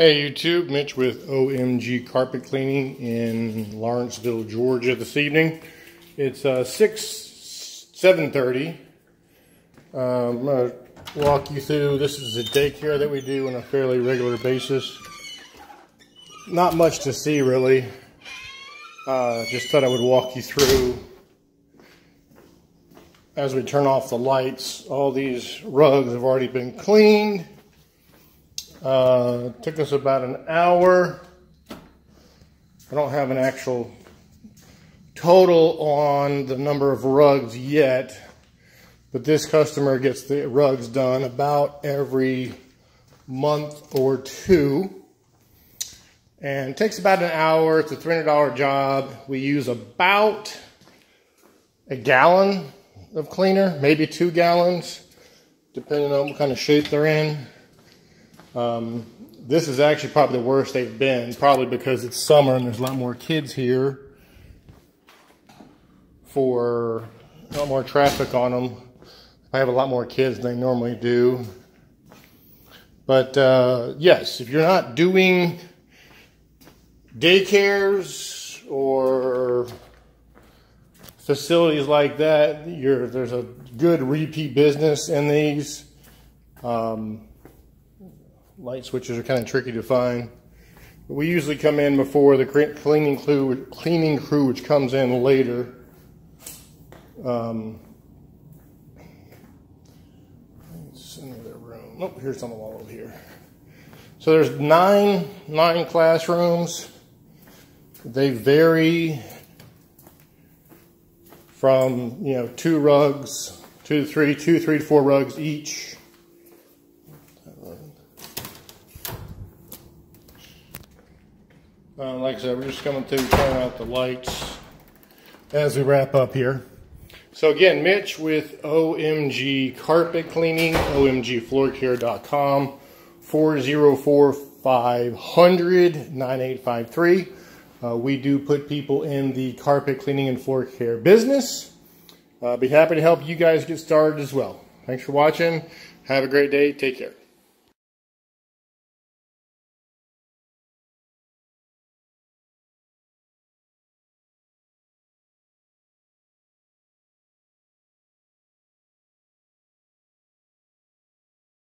Hey YouTube, Mitch with OMG Carpet Cleaning in Lawrenceville, Georgia this evening. It's uh, 6, 7.30. Um, I'm going to walk you through, this is a daycare that we do on a fairly regular basis. Not much to see really. Uh, just thought I would walk you through as we turn off the lights. All these rugs have already been cleaned. Uh, took us about an hour. I don't have an actual total on the number of rugs yet, but this customer gets the rugs done about every month or two. And takes about an hour. It's a $300 job. We use about a gallon of cleaner, maybe two gallons, depending on what kind of shape they're in. Um, this is actually probably the worst they've been, probably because it's summer and there's a lot more kids here for a lot more traffic on them. I have a lot more kids than they normally do. But uh, yes, if you're not doing daycares or facilities like that, there's a good repeat business in these. Um, light switches are kind of tricky to find. We usually come in before the cleaning crew, cleaning crew which comes in later. Um, room. Oh, here's on the wall over here. So there's nine, nine classrooms. They vary from, you know, two rugs, two to three, two, three to four rugs each. Uh, like I said, we're just coming through, turning out the lights as we wrap up here. So again, Mitch with OMG Carpet Cleaning, omgfloorcare.com, 404 500 9853. Uh, we do put people in the carpet cleaning and floor care business. Uh, be happy to help you guys get started as well. Thanks for watching. Have a great day. Take care.